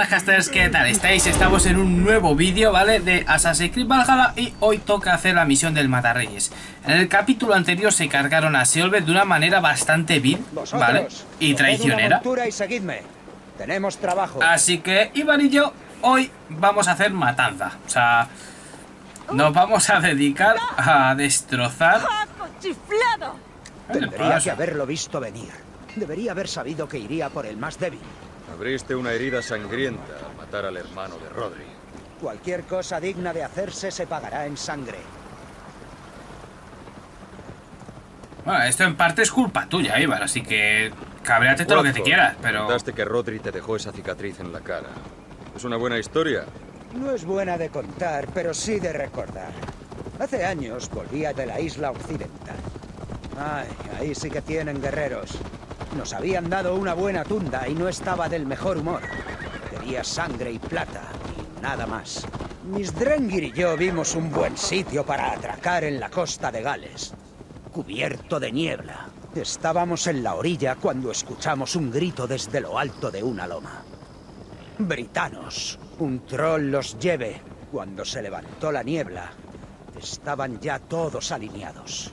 buenas casters, ¿qué tal estáis? Estamos en un nuevo vídeo, ¿vale? De Assassin's Creed Valhalla y hoy toca hacer la misión del Matarreyes. En el capítulo anterior se cargaron a Seolver de una manera bastante vil, ¿vale? Y traicionera. Y seguidme. Tenemos trabajo. Así que Iván y yo hoy vamos a hacer matanza. O sea, nos vamos a dedicar a destrozar... ¡Chiflado! Tendría que haberlo visto venir. Debería haber sabido que iría por el más débil. Abriste una herida sangrienta al matar al hermano de Rodri. Cualquier cosa digna de hacerse se pagará en sangre. Bueno, esto en parte es culpa tuya, Ibar, así que cabreate todo lo que te quieras, pero... Contaste que Rodri te dejó esa cicatriz en la cara. ¿Es una buena historia? No es buena de contar, pero sí de recordar. Hace años volvía de la isla occidental. Ay, ahí sí que tienen guerreros. Nos habían dado una buena tunda y no estaba del mejor humor. Quería sangre y plata y nada más. Miss Drengir y yo vimos un buen sitio para atracar en la costa de Gales, cubierto de niebla. Estábamos en la orilla cuando escuchamos un grito desde lo alto de una loma. Britanos, un troll los lleve. Cuando se levantó la niebla, estaban ya todos alineados.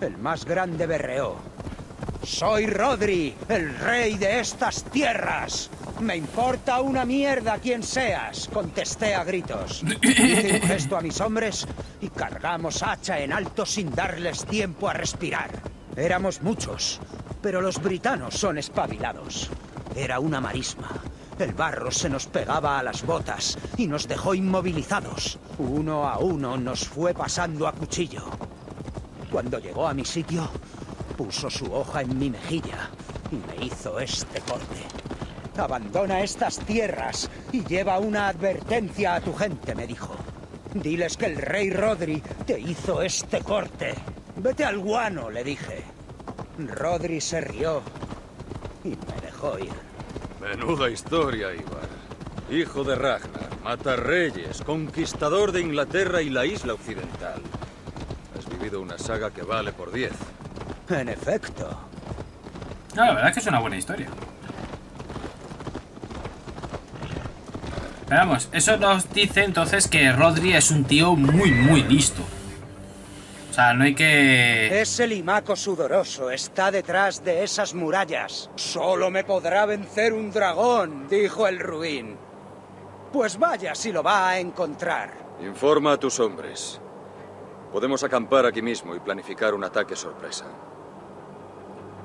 El más grande berreó, soy Rodri, el rey de estas tierras. Me importa una mierda quien seas, contesté a gritos. Hice un gesto a mis hombres y cargamos hacha en alto sin darles tiempo a respirar. Éramos muchos, pero los britanos son espabilados. Era una marisma. El barro se nos pegaba a las botas y nos dejó inmovilizados. Uno a uno nos fue pasando a cuchillo. Cuando llegó a mi sitio, Puso su hoja en mi mejilla y me hizo este corte. Abandona estas tierras y lleva una advertencia a tu gente, me dijo. Diles que el rey Rodri te hizo este corte. Vete al guano, le dije. Rodri se rió y me dejó ir. Menuda historia, Ivar. Hijo de Ragnar, mata reyes, conquistador de Inglaterra y la isla occidental. Has vivido una saga que vale por diez. En efecto. No, la verdad es que es una buena historia. vamos, eso nos dice entonces que Rodri es un tío muy, muy listo. O sea, no hay que... Ese limaco sudoroso está detrás de esas murallas. Solo me podrá vencer un dragón, dijo el ruin. Pues vaya si lo va a encontrar. Informa a tus hombres. Podemos acampar aquí mismo y planificar un ataque sorpresa.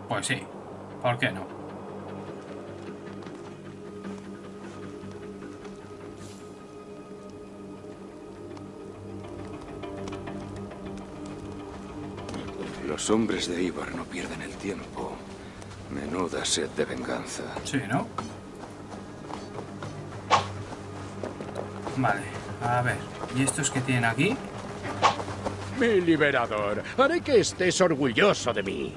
Pues sí, ¿por qué no? Los hombres de Ibar no pierden el tiempo. Menuda sed de venganza. Sí, ¿no? Vale, a ver. ¿Y estos que tienen aquí? Mi liberador, haré que estés orgulloso de mí.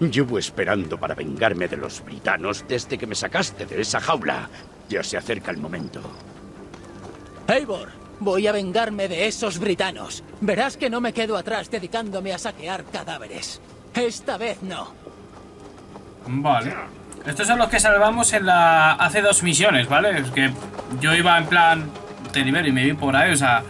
Llevo esperando para vengarme de los britanos desde que me sacaste de esa jaula. Ya se acerca el momento. Eivor, voy a vengarme de esos britanos. Verás que no me quedo atrás dedicándome a saquear cadáveres. Esta vez no. Vale. Estos son los que salvamos en la... hace dos misiones, ¿vale? Es que yo iba en plan de nivel y me vi por ahí, o sea...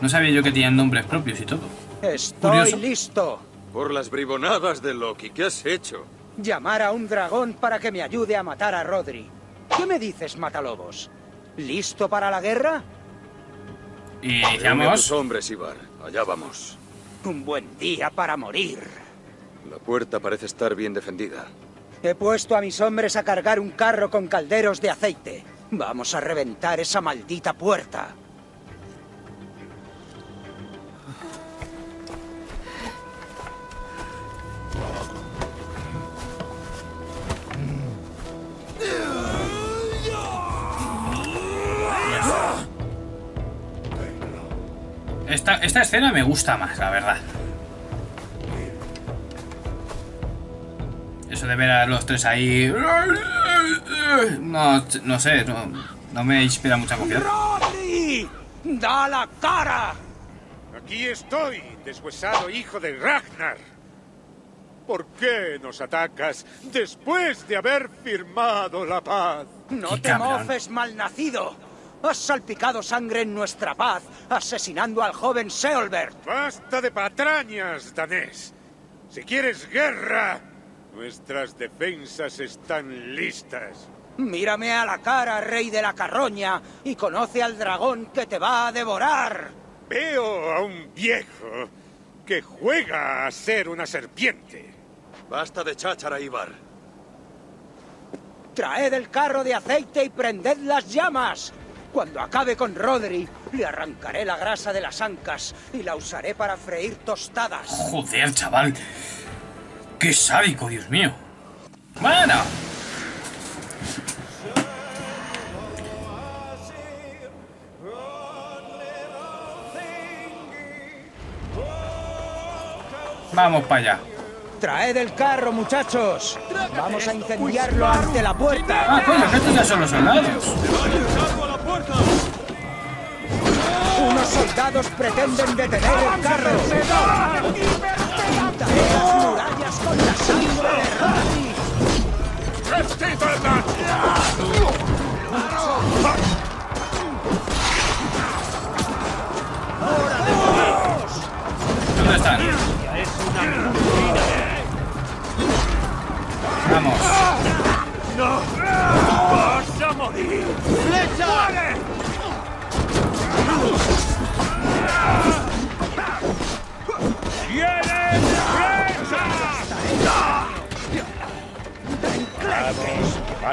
No sabía yo que tenían nombres propios y todo. Estoy listo. Por las bribonadas de Loki, ¿qué has hecho? Llamar a un dragón para que me ayude a matar a Rodri. ¿Qué me dices, Matalobos? ¿Listo para la guerra? Iniciamos. hombres, Ibar. Allá vamos. Un buen día para morir. La puerta parece estar bien defendida. He puesto a mis hombres a cargar un carro con calderos de aceite. Vamos a reventar esa maldita puerta. Esta, esta escena me gusta más, la verdad. Eso de ver a los tres ahí... No, no sé, no, no me inspira mucha confianza. ¡Da la cara! Aquí estoy, deshuesado hijo de Ragnar. ¿Por qué nos atacas después de haber firmado la paz? No te mofes, malnacido. Has salpicado sangre en nuestra paz, asesinando al joven Seolbert. Basta de patrañas, danés. Si quieres guerra, nuestras defensas están listas. Mírame a la cara, rey de la carroña, y conoce al dragón que te va a devorar. Veo a un viejo que juega a ser una serpiente. Basta de cháchara, Ibar. Traed el carro de aceite y prended las llamas. Cuando acabe con Rodri, le arrancaré la grasa de las ancas y la usaré para freír tostadas. Joder, chaval. Qué sádico, Dios mío. Bueno. Vamos para allá. Traed el carro, muchachos. Vamos a incendiarlo ante la puerta. Ah, coño, que estos ya son los soldados. Unos soldados pretenden detener el carro. Pintaré las murallas con la sangre de Rodri. ¿Dónde están? Vamos. Vamos,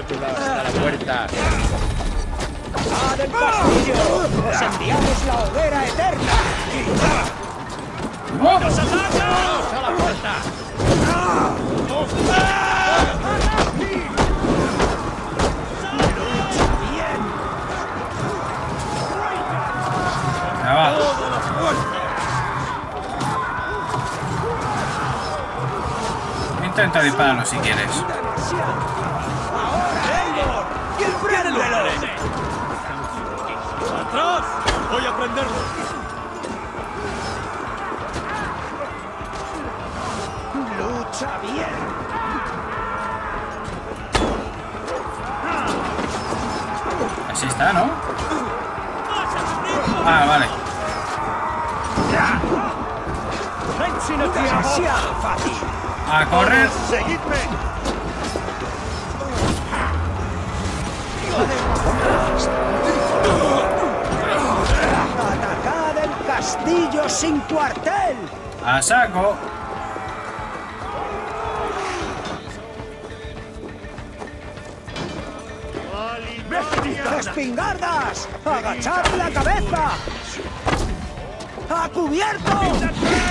llevadlos hasta la puerta. ¡Ah, del castillo! ¡Os enviamos la hoguera eterna! ¡Oh! Intenta dispararlo si quieres. Voy a prenderlo. ¡Lucha bien! Así está, ¿no? Ah, vale. A correr. ¡Seguidme! ¡Atacad el castillo sin cuartel! A saco. ¡Espingardas! ¡Agachad la cabeza! ¡A cubierto!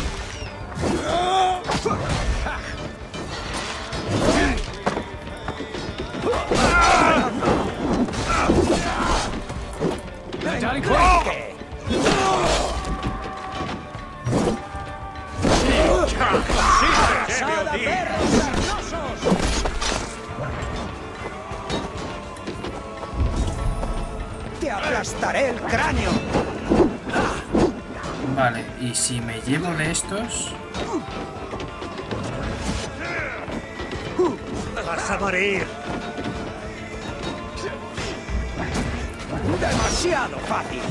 a! ¡Te aplastaré el cráneo! Vale, y si me llevo de estos... ¡Vas a morir! ¡Demasiado fácil!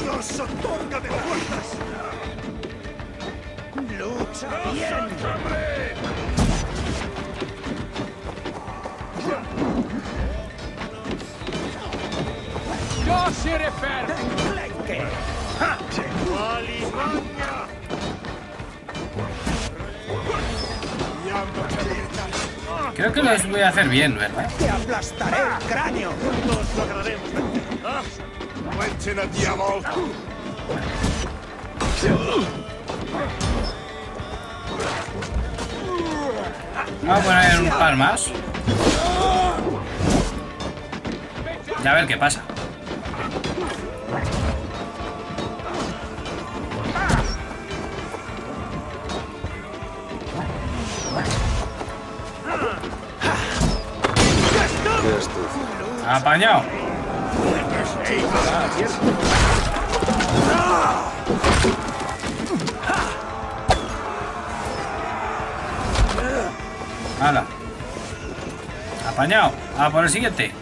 ¡Dios, otórgame fuerzas! ¡Lucha bien! ¡Enclenque! ¡Alimaña! Creo que los voy a hacer bien, ¿verdad? ¡Te aplastaré el cráneo! ¡Nos lograremos! ¡Muechen al diablo! Vamos a poner un par más. Y a ver qué pasa. Apañado. Hala. Apañado. A por el siguiente.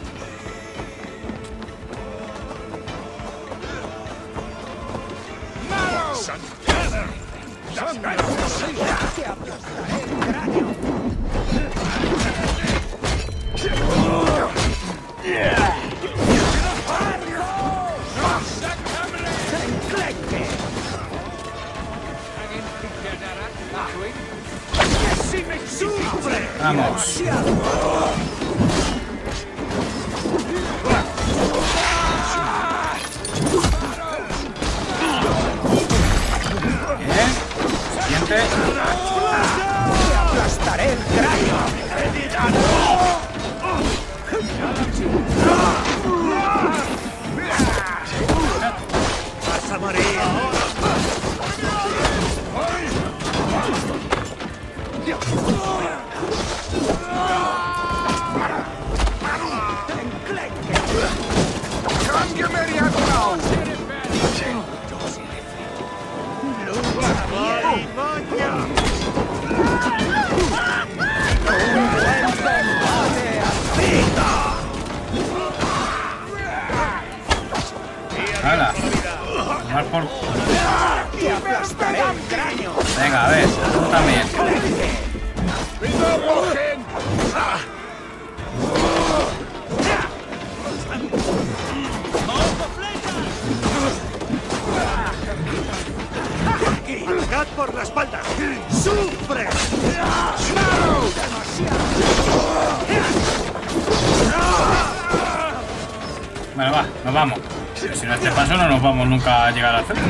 Nunca llegar al centro.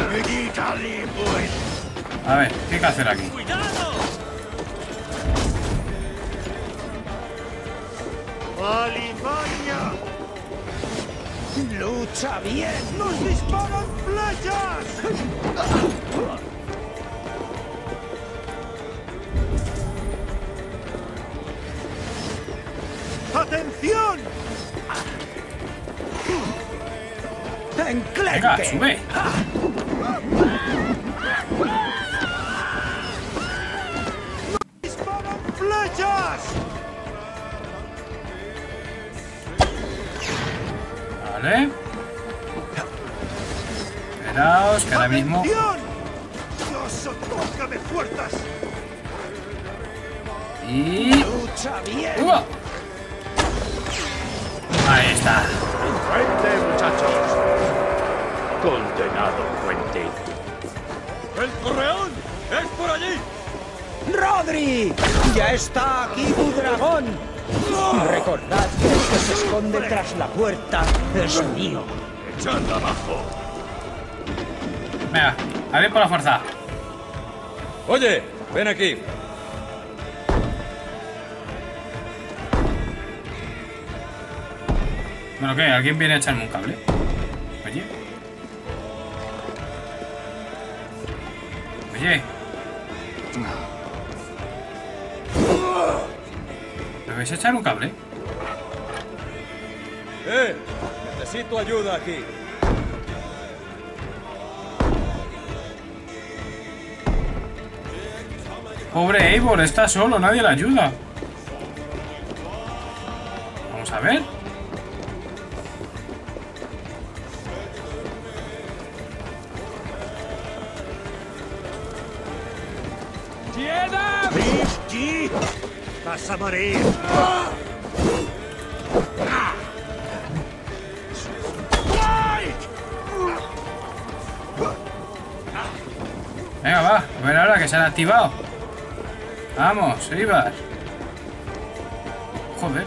A ver, ¿qué hay que hacer aquí? ¡Lucha bien! ¡Nos disparan flechas! ¡Atención! Venga, sube. Vale. Esperaos, que ahora mismo... ¡Dios, fuerzas! Y... ¡Lucha bien! ¡Uah! Ahí está. ¡Puente, muchachos! Condenado puente. ¡El correón! ¡Es por allí! ¡Rodri! ¡Ya está aquí tu dragón! Recordad que el que se esconde tras la puerta es mío. ¡Echad abajo! Venga, a ver por la fuerza. Oye, ven aquí. Bueno, ¿qué? ¿Alguien viene a echarme un cable? Oye. ¿Me vais a echar un cable? ¡Eh! Necesito ayuda aquí. Pobre Eivor, está solo, nadie le ayuda. Vamos a ver. ¡Vas a morir! Venga, va. A ver ahora que se han activado. Vamos, Ibar. Joder.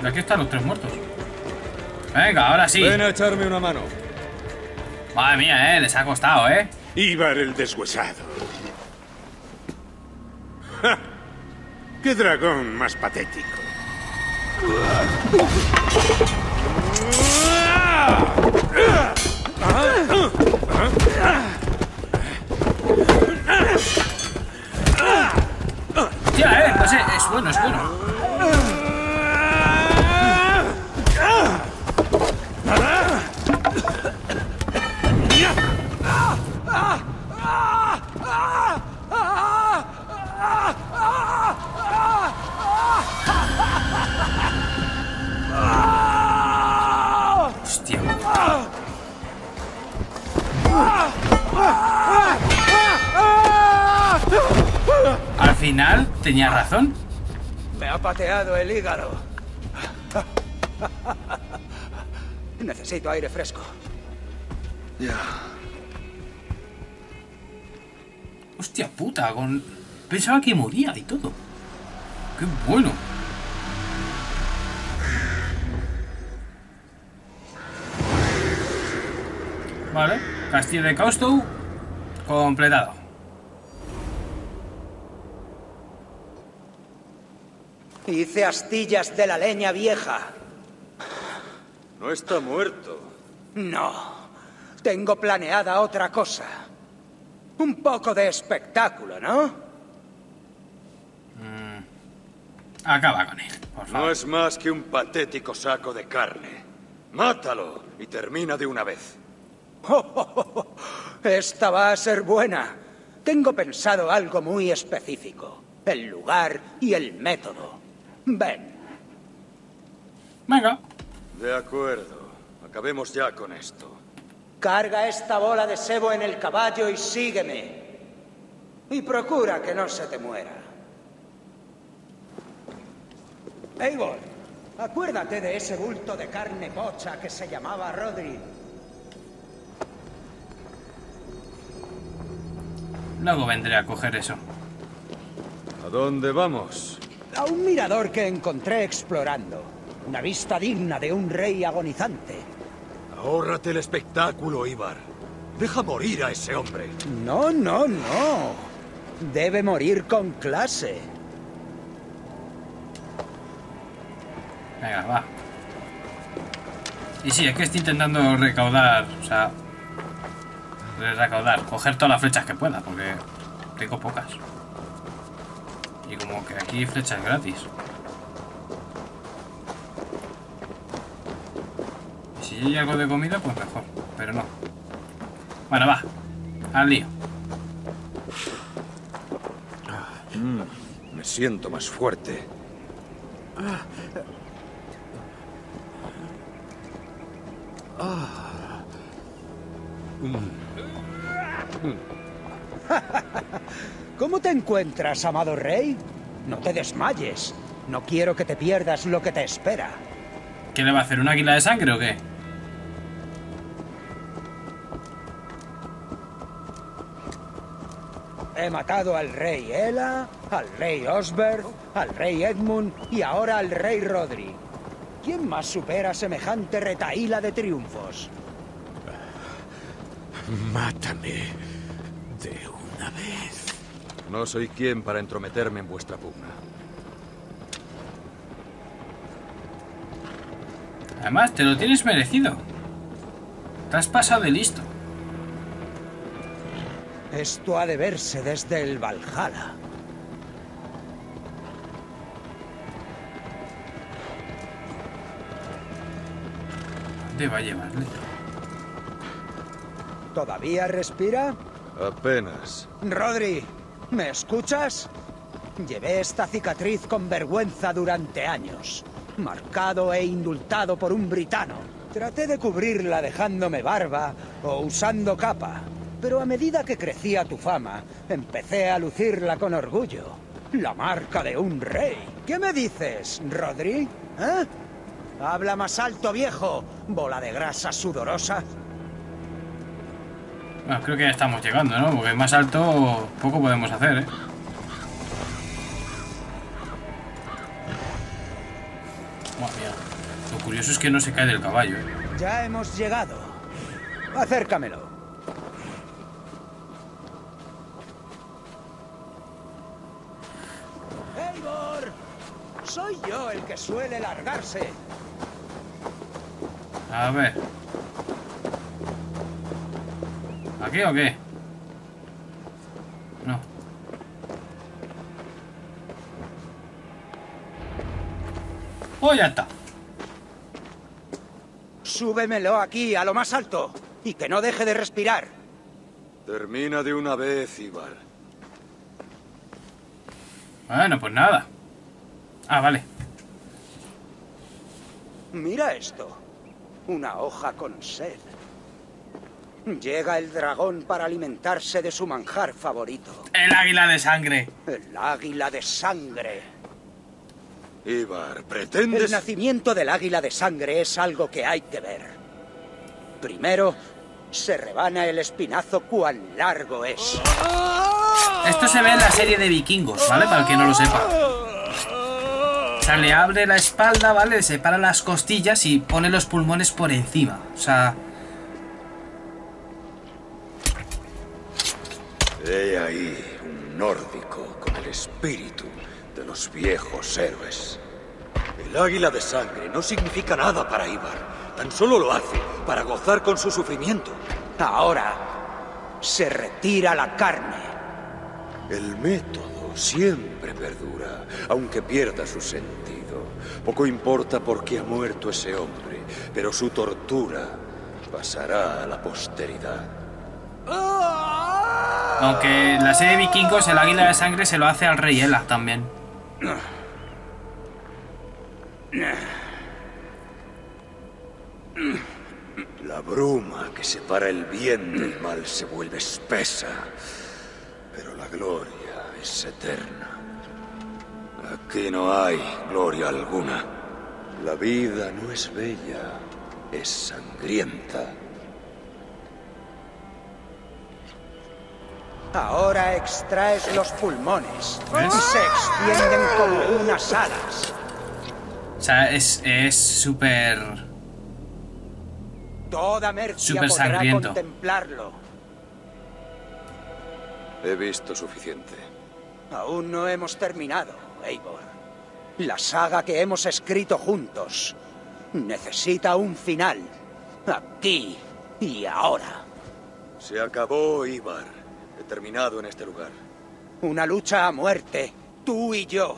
Y aquí están los tres muertos. Venga, ahora sí. Ven a echarme una mano. Madre mía, eh. Les ha costado, eh. Ibar el deshuesado. ¡Ja! ¡Qué dragón más patético! Tía, eh. No sé, es bueno, es bueno. Final tenía razón. Me ha pateado el hígado. Necesito aire fresco. Ya. Hostia puta, con... Pensaba que moría y todo. Qué bueno. Vale, castillo de Caustow completado. Hice astillas de la leña vieja. No está muerto. No. Tengo planeada otra cosa. Un poco de espectáculo, ¿no? Acaba con él, por No es más que un patético saco de carne. Mátalo y termina de una vez. Esta va a ser buena. Tengo pensado algo muy específico. El lugar y el método. Ven. Venga. De acuerdo. Acabemos ya con esto. Carga esta bola de sebo en el caballo y sígueme. Y procura que no se te muera. Eivor, acuérdate de ese bulto de carne pocha que se llamaba Rodri. Luego vendré a coger eso. ¿A dónde vamos? A un mirador que encontré explorando. Una vista digna de un rey agonizante. Ahórrate el espectáculo, Ibar. Deja morir a ese hombre. No, no, no. Debe morir con clase. Venga, va. Y sí, es que estoy intentando recaudar, o sea... Recaudar, coger todas las flechas que pueda, porque tengo pocas. Y como que aquí hay flechas gratis. Y si hay algo de comida, pues mejor. Pero no. Bueno, va. Al lío. Me siento más fuerte. ¿Cómo te encuentras, amado rey? No te desmayes. No quiero que te pierdas lo que te espera. ¿Qué le va a hacer? ¿Un águila de sangre o qué? He matado al rey Ela, al rey Osberg, al rey Edmund y ahora al rey Rodri. ¿Quién más supera semejante retaíla de triunfos? Mátame de una. No soy quien para entrometerme en vuestra pugna. Además, te lo tienes merecido. Te has pasado de listo. Esto ha de verse desde el Valhalla. ¿Dónde va a llevarle? ¿Todavía respira? Apenas. Rodri, ¿me escuchas? Llevé esta cicatriz con vergüenza durante años. Marcado e indultado por un britano. Traté de cubrirla dejándome barba o usando capa. Pero a medida que crecía tu fama, empecé a lucirla con orgullo. La marca de un rey. ¿Qué me dices, Rodri? ¿Eh? Habla más alto, viejo. Bola de grasa sudorosa. Bueno, creo que ya estamos llegando, ¿no? Porque más alto poco podemos hacer, ¿eh? Madre mía. Lo curioso es que no se cae del caballo. Ya hemos llegado. Acércamelo. ¡Eivor! Soy yo el que suele largarse. A ver. ¿Aquí o qué? No. Oh, ya está. Súbemelo aquí, a lo más alto. Y que no deje de respirar. Termina de una vez, Ibar. Bueno, pues nada. Ah, vale. Mira esto. Una hoja con sed. Llega el dragón para alimentarse de su manjar favorito, El águila de sangre. el águila de sangre. Ibar, El ¿pretendes...? nacimiento del águila de sangre es algo que hay que ver. Primero, se rebana el espinazo cuán largo es. Esto se ve en la serie de vikingos, ¿vale? Para el que no lo sepa. O sea, le abre la espalda, ¿vale? Le separa las costillas y pone los pulmones por encima. O sea, He ahí un nórdico con el espíritu de los viejos héroes. El águila de sangre no significa nada para Ibar. Tan solo lo hace para gozar con su sufrimiento. Ahora, se retira la carne. El método siempre perdura, aunque pierda su sentido. Poco importa por qué ha muerto ese hombre, pero su tortura pasará a la posteridad. Aunque en la serie de vikingos el águila de sangre se lo hace al rey Ela también. La bruma que separa el bien del mal se vuelve espesa, pero la gloria es eterna. Aquí no hay gloria alguna. La vida no es bella, es sangrienta. Ahora extraes los pulmones y se extienden como unas alas. O sea, es es súper... Toda Mercia podrá sangriento. contemplarlo. He visto suficiente. Aún no hemos terminado, Eivor. La saga que hemos escrito juntos necesita un final. Aquí y ahora. Se acabó, Ibar. He terminado en este lugar. Una lucha a muerte, tú y yo.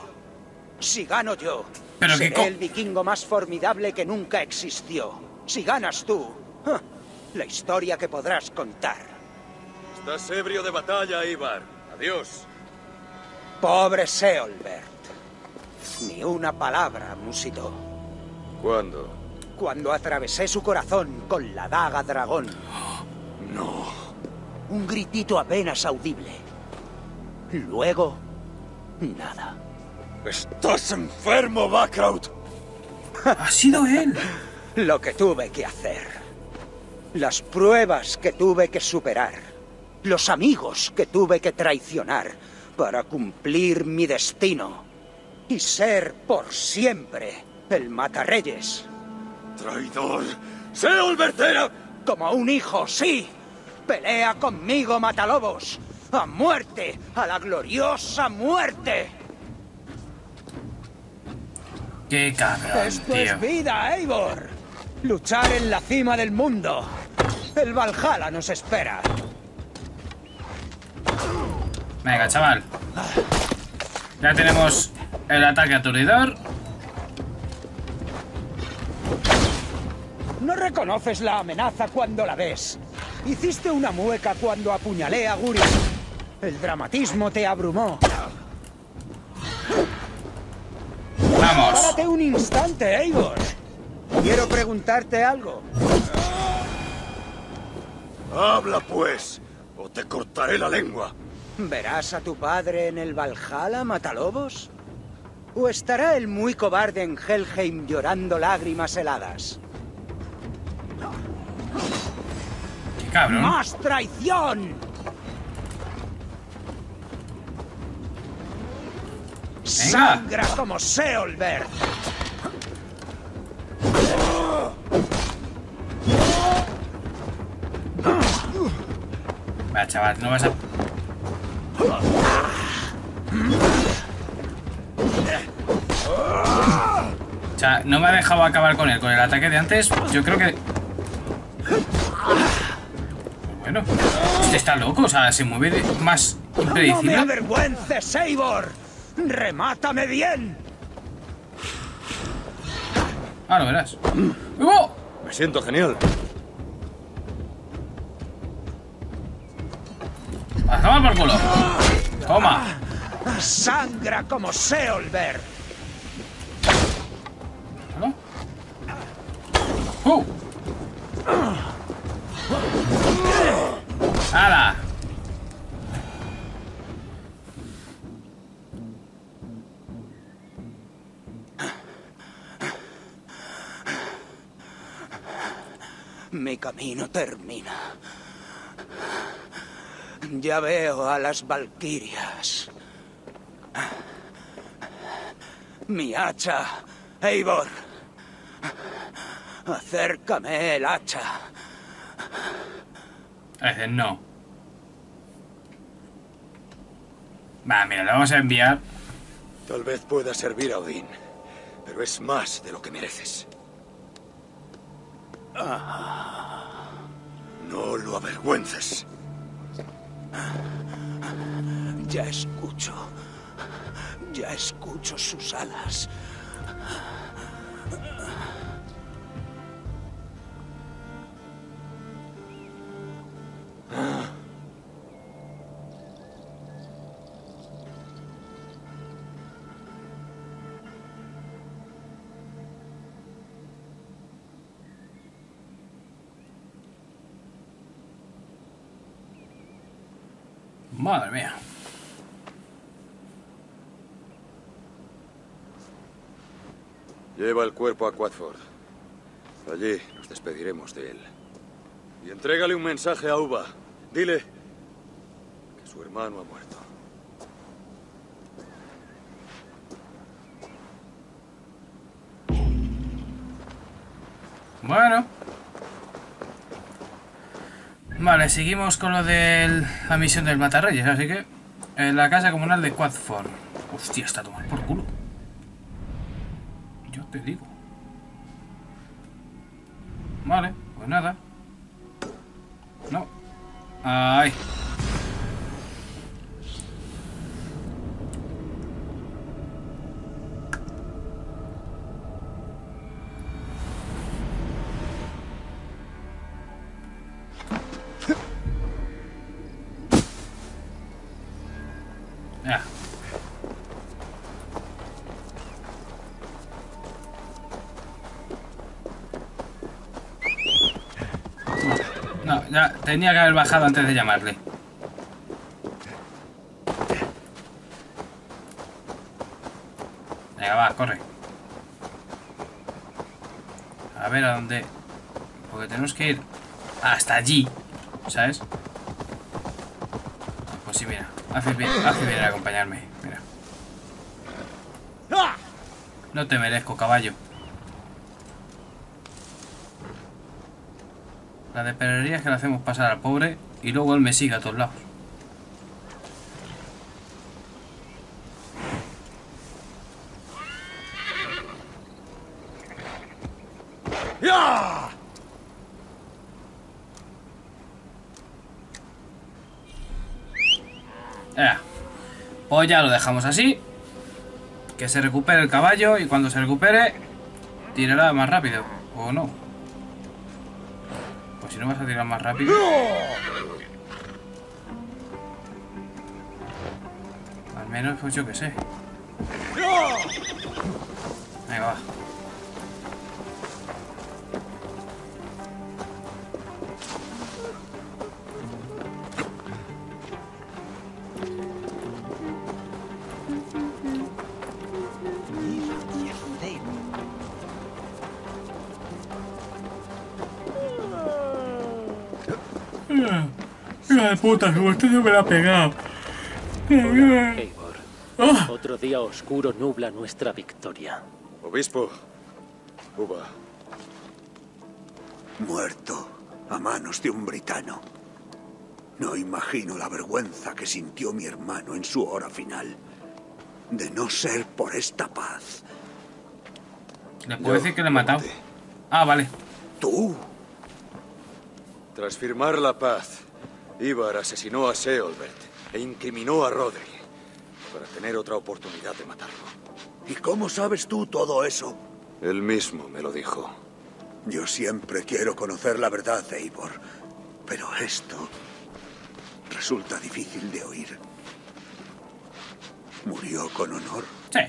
Si gano yo, Pero seré el vikingo más formidable que nunca existió. Si ganas tú, ¡ja! la historia que podrás contar. Estás ebrio de batalla, Ibar. Adiós. Pobre Seolbert. Ni una palabra, musitó. ¿Cuándo? Cuando atravesé su corazón con la daga dragón. No. Un gritito apenas audible. Luego, nada. ¡Estás enfermo, Bakraut! Ha sido él. Lo que tuve que hacer. Las pruebas que tuve que superar. Los amigos que tuve que traicionar para cumplir mi destino. Y ser por siempre el matarreyes. ¡Traidor! ¡Seolbert era... Como un hijo, sí. Pelea conmigo, Matalobos. A muerte, a la gloriosa muerte. Qué cabrón, Esto tío. es vida, Eivor. Luchar en la cima del mundo. El Valhalla nos espera. Venga, chaval. Ya tenemos el ataque aturdidor. No reconoces la amenaza cuando la ves. Hiciste una mueca cuando apuñalé a Guri. El dramatismo te abrumó. Vamos. Párate un instante, Eivor. Quiero preguntarte algo. Habla, pues, o te cortaré la lengua. ¿Verás a tu padre en el Valhalla, Matalobos? ¿O estará el muy cobarde en Helheim llorando lágrimas heladas? Cabrón. ¡Más traición! ¡Sangra como Seolbert! Va, chaval, no vas a... O sea, no me ha dejado acabar con él. Con el ataque de antes, yo creo que... está loco, o sea, se mueve de- más ¡No me impredecible. avergüences, Eivor! ¡Remátame bien! Ah, lo verás. ¡Oh! Me siento genial. Ah, toma por culo. Toma. ¡Sangra como Seolbert! Camino termina. Ya veo a las valquirias. Mi hacha, Eivor. Acércame el hacha. A veces no. Va, mira, le vamos a enviar. Tal vez pueda servir a Odín, pero es más de lo que mereces. No lo avergüences. Ya escucho. Ya escucho sus alas. Madre mía. Lleva el cuerpo a Quadford. Allí nos despediremos de él. Y entrégale un mensaje a Uva. Dile que su hermano ha muerto. Bueno. Vale, seguimos con lo de la misión del Matarreyes, así que... En la casa comunal de Quadford. Hostia, está tomar por culo. Yo te digo. Vale, pues nada. No. Ay. Tenía que haber bajado antes de llamarle. Venga, va, corre. A ver a dónde. Porque tenemos que ir hasta allí, ¿sabes? Pues sí, mira. Hace bien, hace bien en acompañarme. Mira. No te merezco, caballo. La de perrería es que le hacemos pasar al pobre y luego él me sigue a todos lados. Ya. Pues ya lo dejamos así. Que se recupere el caballo y cuando se recupere tirará más rápido. ¿O no? No vas a tirar más rápido. Al menos pues yo que sé. Venga, va. Hija de puta, como no me la ha pegado. Ah. otro día oscuro nubla nuestra victoria. Obispo. Uva. Muerto a manos de un britano. No imagino la vergüenza que sintió mi hermano en su hora final. De no ser por esta paz. Le puedo decir que le he matado. Ah, vale. Tú, Tras firmar la paz, Ivar asesinó a Seolbert e incriminó a Rodri para tener otra oportunidad de matarlo. ¿y cómo sabes tú todo eso? Él mismo me lo dijo. Yo siempre quiero conocer la verdad, Eivor. Pero esto resulta difícil de oír. Murió con honor. Sí.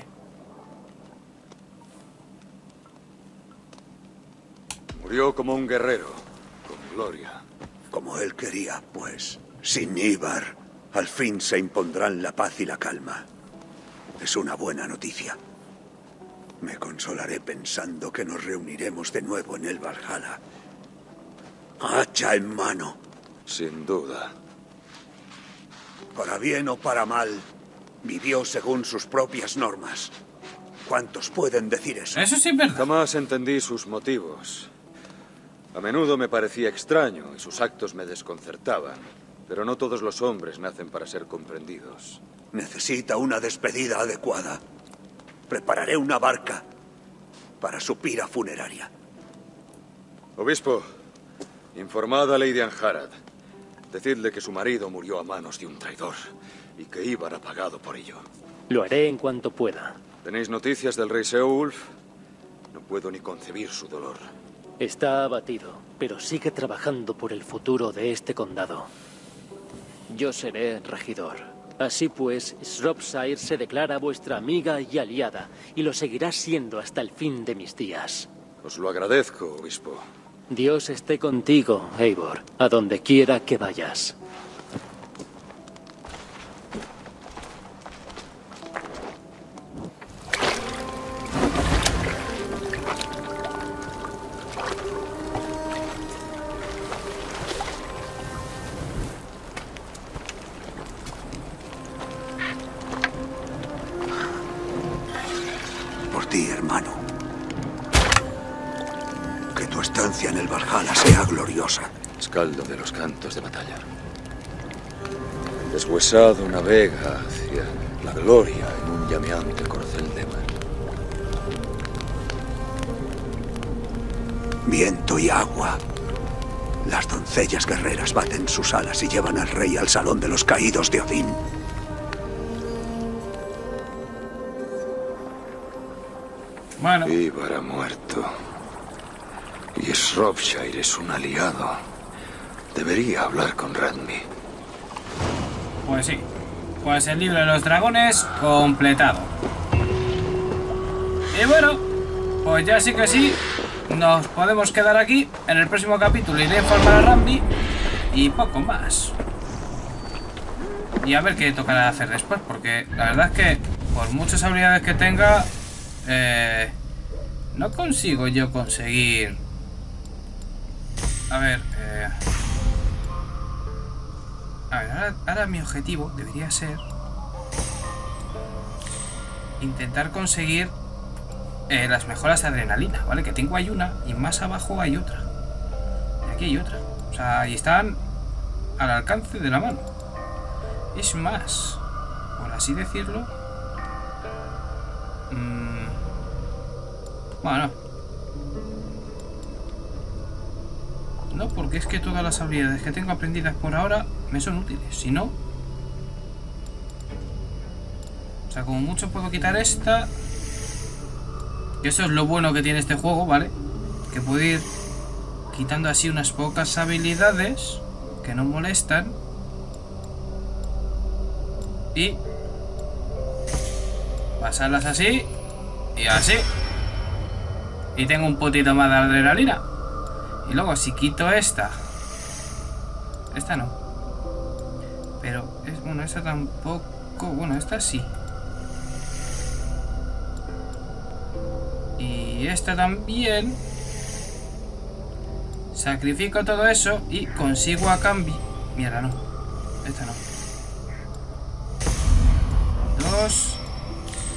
Murió como un guerrero, con gloria. Como él quería, pues. Sin Ibar, al fin se impondrán la paz y la calma. Es una buena noticia. Me consolaré pensando que nos reuniremos de nuevo en el Valhalla. hacha en mano. Sin duda. Para bien o para mal, vivió según sus propias normas. ¿Cuántos pueden decir eso? Eso sí es verdad. Jamás entendí sus motivos. A menudo me parecía extraño y sus actos me desconcertaban. Pero no todos los hombres nacen para ser comprendidos. Necesita una despedida adecuada. Prepararé una barca para su pira funeraria. Obispo, informad a Lady Anharad. Decidle que su marido murió a manos de un traidor y que Ibar ha pagado por ello. Lo haré en cuanto pueda. ¿Tenéis noticias del rey Seowulf? No puedo ni concebir su dolor. Está abatido, pero sigue trabajando por el futuro de este condado. Yo seré regidor. Así pues, Shropshire se declara vuestra amiga y aliada, y lo seguirá siendo hasta el fin de mis días. Os lo agradezco, obispo. Dios esté contigo, Eivor, a donde quiera que vayas. Deshuesado navega hacia la gloria en un llameante corcel de mar. Viento y agua. Las doncellas guerreras baten sus alas y llevan al rey al salón de los caídos de Odín. Bueno, Ibar ha muerto. Y Shropshire es un aliado. Debería hablar con Radmi. Pues sí. Pues el libro de los dragones completado. Y bueno, pues ya sí que sí, nos podemos quedar aquí. En el próximo capítulo iré a informar a Rambi y poco más. Y a ver qué tocará hacer después, porque la verdad es que por muchas habilidades que tenga, eh, no consigo yo conseguir... A ver, A ver, ahora, mi objetivo debería ser intentar conseguir eh, las mejoras de adrenalina, ¿vale? Que tengo hay una y más abajo hay otra. Y aquí hay otra. O sea, ahí están al alcance de la mano. Es más, por así decirlo. mm, bueno. No, porque es que todas las habilidades que tengo aprendidas por ahora me son útiles. Si no... O sea, como mucho puedo quitar esta. Y eso es lo bueno que tiene este juego, ¿vale? Que puedo ir quitando así unas pocas habilidades que no molestan. Y pasarlas así y así. Y tengo un poquito más de adrenalina. Y luego si quito esta. Esta no. Pero es bueno, esta tampoco. Bueno, esta sí. Y esta también. Sacrifico todo eso y consigo a cambio. Mierda, no. Esta no. Dos.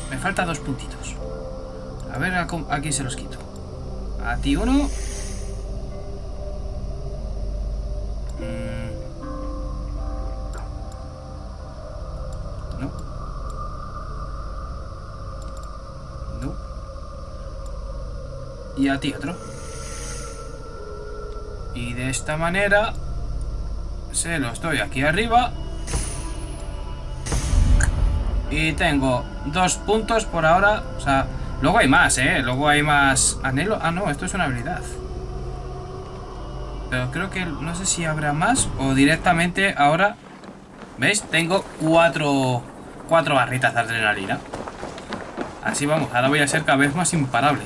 Me falta dos puntitos. A ver a, a quién se los quito. A ti uno. Y a ti otro. Y de esta manera se los doy aquí arriba. Y tengo dos puntos por ahora. O sea, luego hay más, ¿eh? Luego hay más anhelo. Ah, no, esto es una habilidad. Pero creo que no sé si habrá más o directamente ahora. ¿Veis? Tengo cuatro, cuatro barritas de adrenalina. Así vamos, ahora voy a ser cada vez más imparable.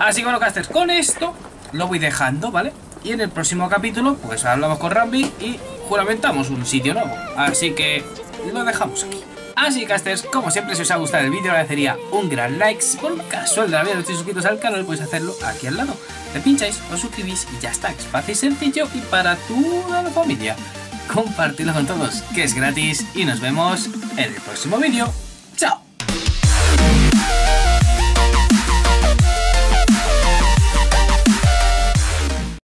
Así que bueno, casters, con esto lo voy dejando, ¿vale? Y en el próximo capítulo, pues hablamos con Rambi y juramentamos un sitio nuevo. Así que lo dejamos aquí. Así casters, como siempre si os ha gustado el vídeo agradecería un gran like, por casual de la vida no estáis suscritos al canal podéis hacerlo aquí al lado. Le pincháis, os suscribís y ya está, es fácil sencillo y para toda la familia. Compartidlo con todos, que es gratis y nos vemos en el próximo vídeo.